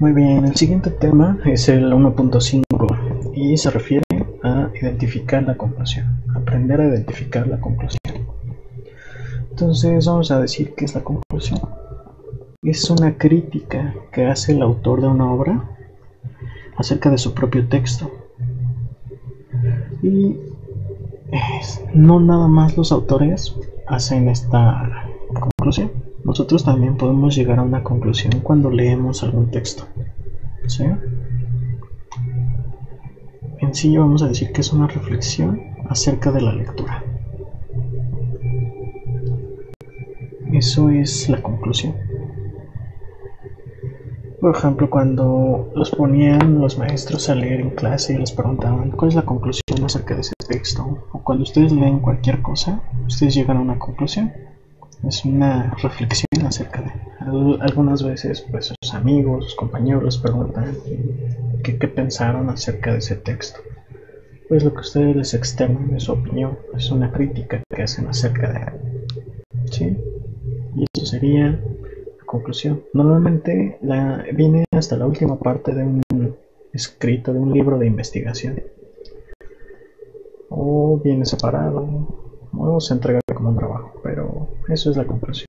Muy bien, el siguiente tema es el 1.5 y se refiere a identificar la conclusión, aprender a identificar la conclusión. Entonces vamos a decir que es la conclusión. Es una crítica que hace el autor de una obra acerca de su propio texto. Y no nada más los autores hacen esta conclusión. Nosotros también podemos llegar a una conclusión cuando leemos algún texto. ¿Sí? En sí vamos a decir que es una reflexión acerca de la lectura. Eso es la conclusión. Por ejemplo, cuando los ponían los maestros a leer en clase y les preguntaban cuál es la conclusión acerca de ese texto, o cuando ustedes leen cualquier cosa, ustedes llegan a una conclusión. Es una reflexión acerca de. Algunas veces, pues sus amigos, sus compañeros preguntan qué, pensaron acerca de ese texto. Pues lo que ustedes les externan es su opinión, es una crítica que hacen acerca de él. ¿Sí? Y eso sería conclusión. Normalmente la, viene hasta la última parte de un escrito, de un libro de investigación. O viene separado, o se entrega como un trabajo, eso es la conclusión.